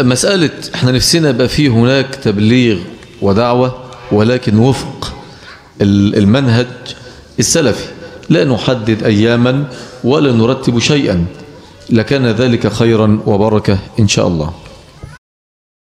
مسألة إحنا نفسنا يبقى فيه هناك تبليغ ودعوة ولكن وفق المنهج السلفي. لا نحدد أياما ولا نرتب شيئا. لكان ذلك خيرا وبركة إن شاء الله.